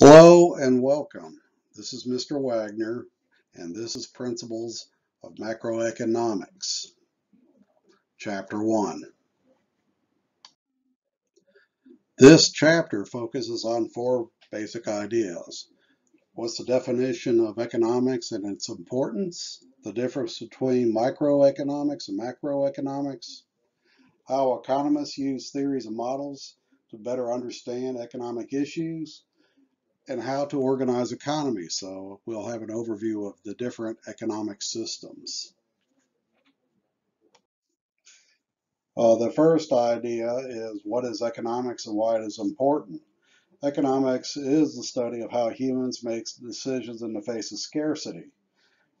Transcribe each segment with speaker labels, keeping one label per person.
Speaker 1: Hello and welcome. This is Mr. Wagner, and this is Principles of Macroeconomics, Chapter 1. This chapter focuses on four basic ideas. What's the definition of economics and its importance? The difference between microeconomics and macroeconomics? How economists use theories and models to better understand economic issues? And how to organize economies. So we'll have an overview of the different economic systems. Uh, the first idea is what is economics and why it is important. Economics is the study of how humans make decisions in the face of scarcity.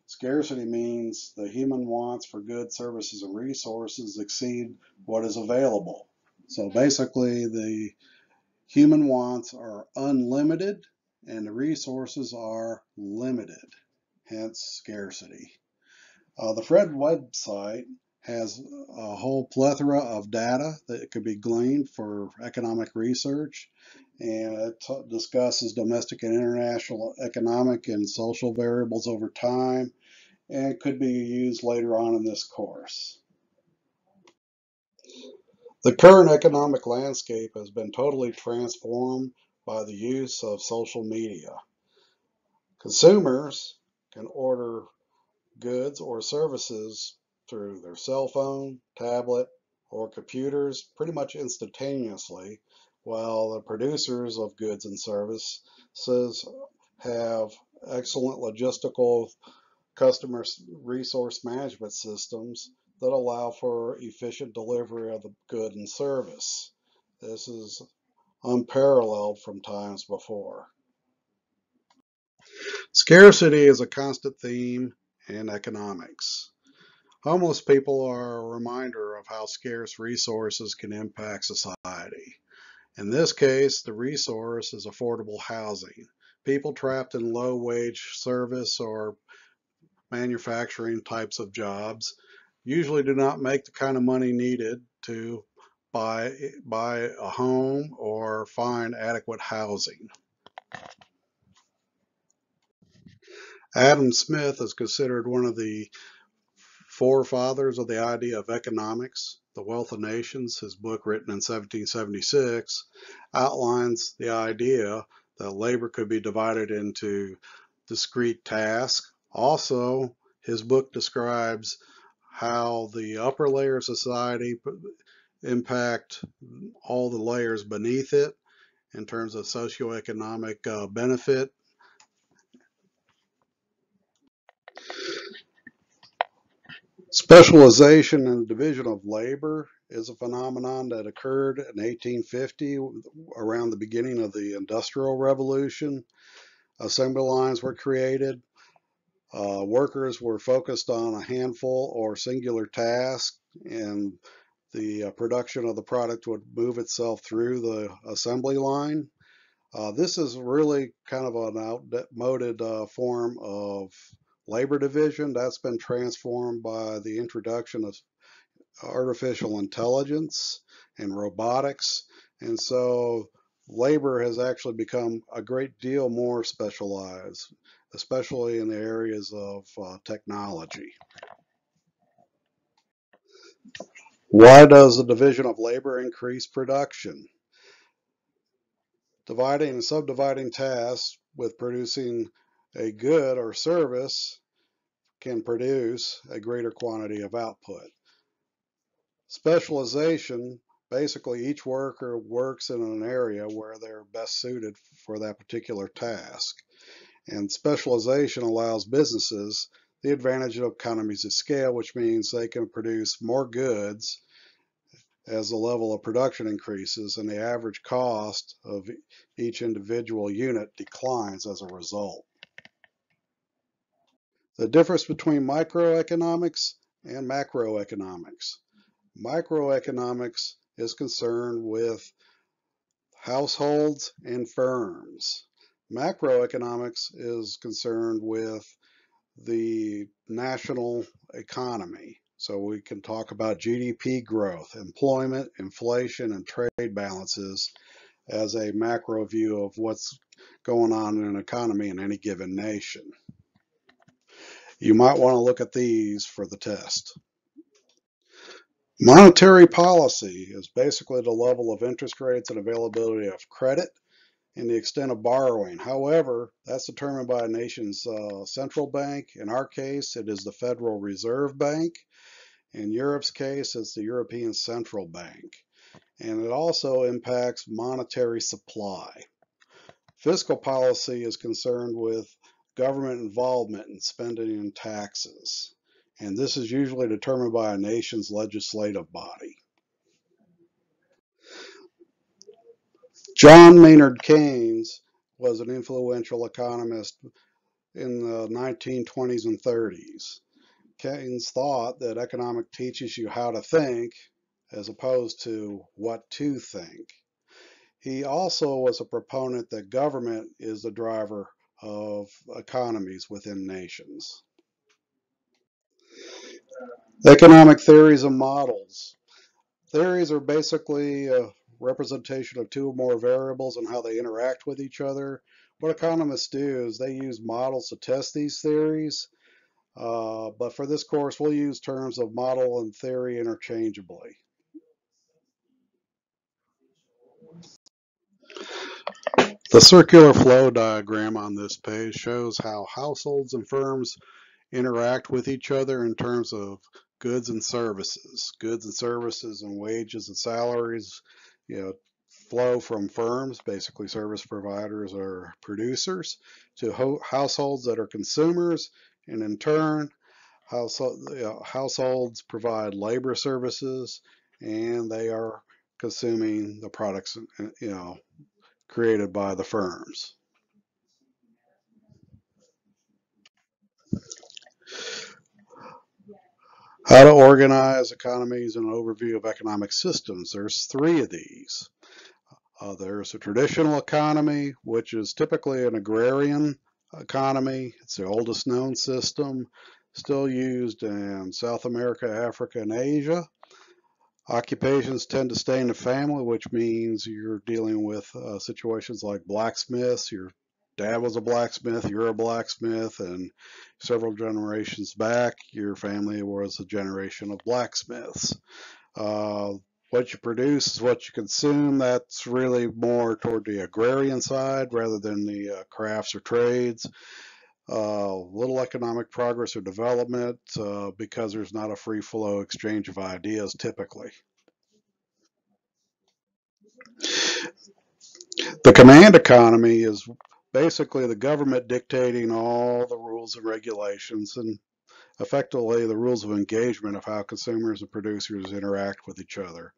Speaker 1: Scarcity means the human wants for goods, services, and resources exceed what is available. So basically, the human wants are unlimited and the resources are limited, hence scarcity. Uh, the FRED website has a whole plethora of data that could be gleaned for economic research and it discusses domestic and international economic and social variables over time and could be used later on in this course. The current economic landscape has been totally transformed by the use of social media. Consumers can order goods or services through their cell phone, tablet, or computers pretty much instantaneously, while the producers of goods and services have excellent logistical customer resource management systems that allow for efficient delivery of the good and service. This is unparalleled from times before. Scarcity is a constant theme in economics. Homeless people are a reminder of how scarce resources can impact society. In this case, the resource is affordable housing. People trapped in low wage service or manufacturing types of jobs usually do not make the kind of money needed to buy, buy a home or find adequate housing. Adam Smith is considered one of the forefathers of the idea of economics. The Wealth of Nations, his book written in 1776, outlines the idea that labor could be divided into discrete tasks. Also, his book describes how the upper layer of society impact all the layers beneath it in terms of socioeconomic uh, benefit. Specialization and division of labor is a phenomenon that occurred in 1850 around the beginning of the Industrial Revolution. Assembly lines were created. Uh, workers were focused on a handful or singular task and the uh, production of the product would move itself through the assembly line. Uh, this is really kind of an outmoded uh, form of labor division that's been transformed by the introduction of artificial intelligence and robotics. And so labor has actually become a great deal more specialized, especially in the areas of uh, technology. Why does the division of labor increase production? Dividing and subdividing tasks with producing a good or service can produce a greater quantity of output. Specialization, basically each worker works in an area where they're best suited for that particular task. And specialization allows businesses the advantage of economies of scale, which means they can produce more goods as the level of production increases and the average cost of each individual unit declines as a result. The difference between microeconomics and macroeconomics. Microeconomics is concerned with households and firms. Macroeconomics is concerned with the national economy. So we can talk about GDP growth, employment, inflation, and trade balances as a macro view of what's going on in an economy in any given nation. You might want to look at these for the test. Monetary policy is basically the level of interest rates and availability of credit and the extent of borrowing. However, that's determined by a nation's uh, central bank. In our case, it is the Federal Reserve Bank. In Europe's case, it's the European Central Bank. And it also impacts monetary supply. Fiscal policy is concerned with government involvement in spending and taxes. And this is usually determined by a nation's legislative body. John Maynard Keynes was an influential economist in the 1920s and 30s. Keynes thought that economic teaches you how to think as opposed to what to think. He also was a proponent that government is the driver of economies within nations. Economic theories and models. Theories are basically a representation of two or more variables and how they interact with each other. What economists do is they use models to test these theories, uh, but for this course we'll use terms of model and theory interchangeably. The circular flow diagram on this page shows how households and firms interact with each other in terms of goods and services. Goods and services and wages and salaries, you know, flow from firms, basically service providers or producers, to households that are consumers, and in turn, household, you know, households provide labor services, and they are consuming the products, you know, created by the firms. How to organize economies and an overview of economic systems. There's three of these. Uh, there's a traditional economy, which is typically an agrarian economy. It's the oldest known system, still used in South America, Africa, and Asia. Occupations tend to stay in the family, which means you're dealing with uh, situations like blacksmiths, your dad was a blacksmith, you're a blacksmith, and several generations back, your family was a generation of blacksmiths. Uh, what you produce is what you consume. That's really more toward the agrarian side rather than the uh, crafts or trades. Uh, little economic progress or development uh, because there's not a free flow exchange of ideas typically. The command economy is basically the government dictating all the rules and regulations and effectively the rules of engagement of how consumers and producers interact with each other.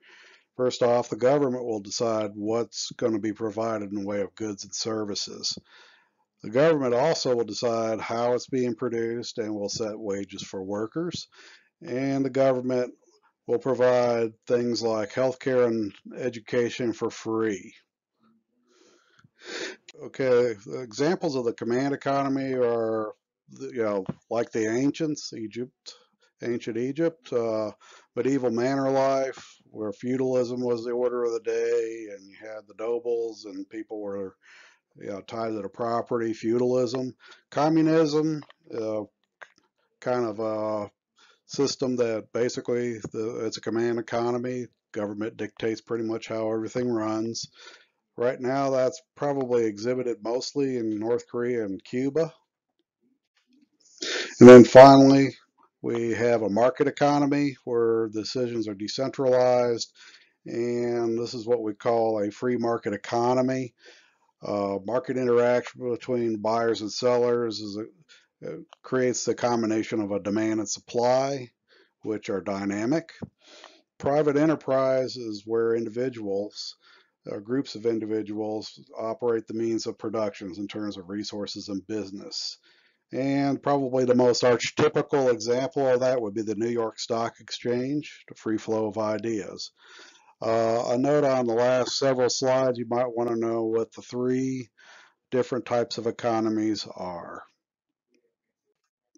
Speaker 1: First off, the government will decide what's going to be provided in the way of goods and services. The government also will decide how it's being produced and will set wages for workers. And the government will provide things like healthcare and education for free. Okay, examples of the command economy are, you know, like the ancients, Egypt, ancient Egypt, uh, medieval manor life, where feudalism was the order of the day, and you had the nobles, and people were, you know, tied to the property. Feudalism, communism, uh, kind of a system that basically the, it's a command economy. Government dictates pretty much how everything runs. Right now, that's probably exhibited mostly in North Korea and Cuba. And then finally, we have a market economy where decisions are decentralized. And this is what we call a free market economy. Uh, market interaction between buyers and sellers is a, creates the combination of a demand and supply, which are dynamic. Private enterprise is where individuals uh, groups of individuals operate the means of productions in terms of resources and business. And probably the most archetypical example of that would be the New York Stock Exchange, the free flow of ideas. Uh, a note on the last several slides, you might want to know what the three different types of economies are.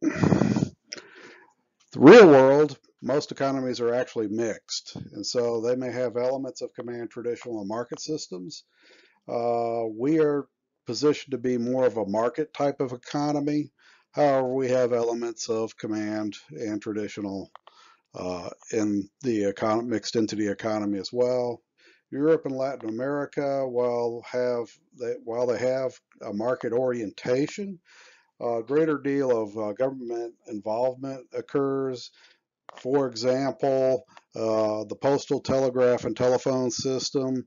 Speaker 1: The real world most economies are actually mixed. And so they may have elements of command traditional and market systems. Uh, we are positioned to be more of a market type of economy. However, we have elements of command and traditional uh, in the economy, mixed into the economy as well. Europe and Latin America, while have they, while they have a market orientation, a greater deal of uh, government involvement occurs. For example, uh, the postal telegraph and telephone system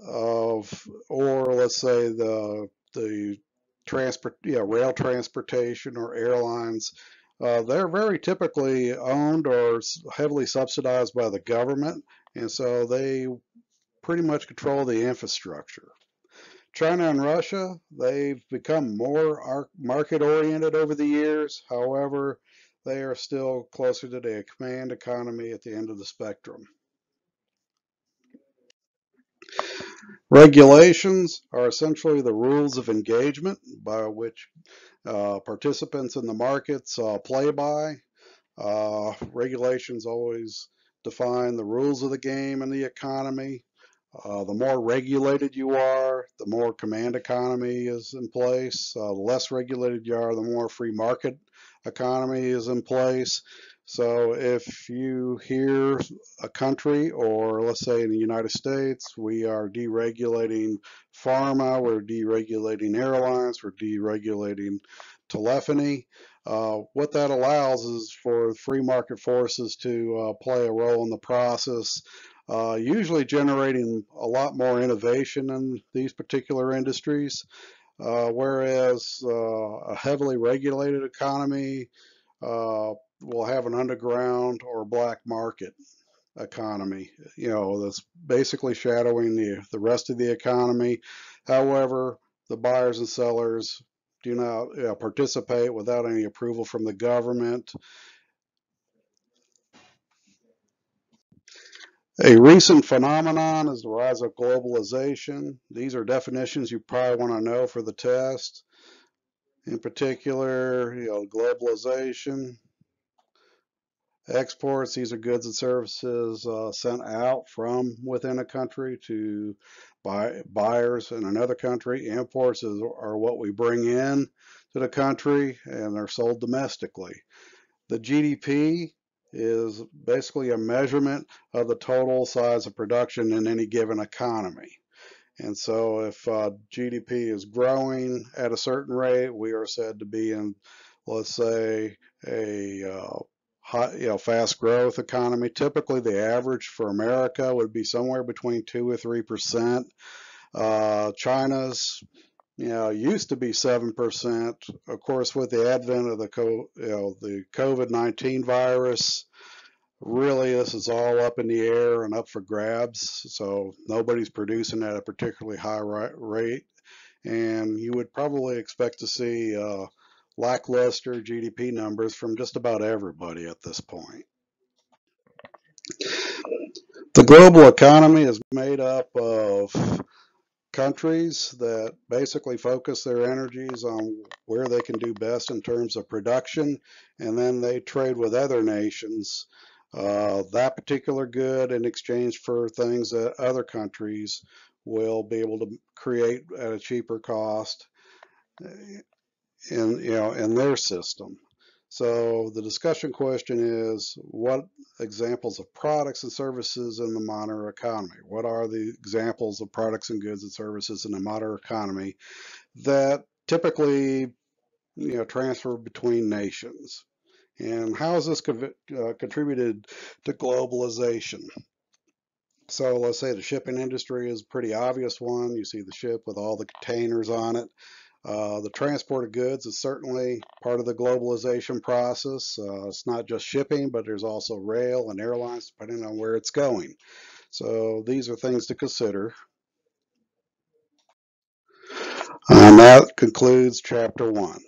Speaker 1: of, or let's say the the transport, yeah, rail transportation or airlines. Uh, they're very typically owned or heavily subsidized by the government, and so they pretty much control the infrastructure. China and Russia, they've become more market oriented over the years. However, they are still closer to the command economy at the end of the spectrum. Regulations are essentially the rules of engagement by which uh, participants in the markets uh, play by. Uh, regulations always define the rules of the game and the economy. Uh, the more regulated you are, the more command economy is in place. Uh, the less regulated you are, the more free market economy is in place. So if you hear a country, or let's say in the United States, we are deregulating pharma, we're deregulating airlines, we're deregulating telephony, uh, what that allows is for free market forces to uh, play a role in the process uh, usually generating a lot more innovation in these particular industries, whereas uh, a heavily regulated economy uh, will have an underground or black market economy, you know, that's basically shadowing the, the rest of the economy. However, the buyers and sellers do not you know, participate without any approval from the government. A recent phenomenon is the rise of globalization. These are definitions you probably want to know for the test. In particular, you know, globalization, exports, these are goods and services uh, sent out from within a country to buy, buyers in another country. Imports is, are what we bring in to the country and they're sold domestically. The GDP is basically a measurement of the total size of production in any given economy. And so if uh, GDP is growing at a certain rate, we are said to be in, let's say, a uh, you know, fast growth economy. Typically, the average for America would be somewhere between 2 or 3%. Uh, China's you used to be 7%. Of course, with the advent of the, you know, the COVID-19 virus, really this is all up in the air and up for grabs. So nobody's producing at a particularly high rate. And you would probably expect to see uh, lackluster GDP numbers from just about everybody at this point. The global economy is made up of countries that basically focus their energies on where they can do best in terms of production, and then they trade with other nations uh, that particular good in exchange for things that other countries will be able to create at a cheaper cost eh, in you know in their system. So the discussion question is what examples of products and services in the modern economy? What are the examples of products and goods and services in the modern economy that typically you know, transfer between nations? And how has this co uh, contributed to globalization? So let's say the shipping industry is a pretty obvious one. You see the ship with all the containers on it. Uh, the transport of goods is certainly part of the globalization process. Uh, it's not just shipping, but there's also rail and airlines depending on where it's going. So these are things to consider. And that concludes chapter one.